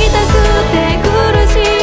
痛くて苦しい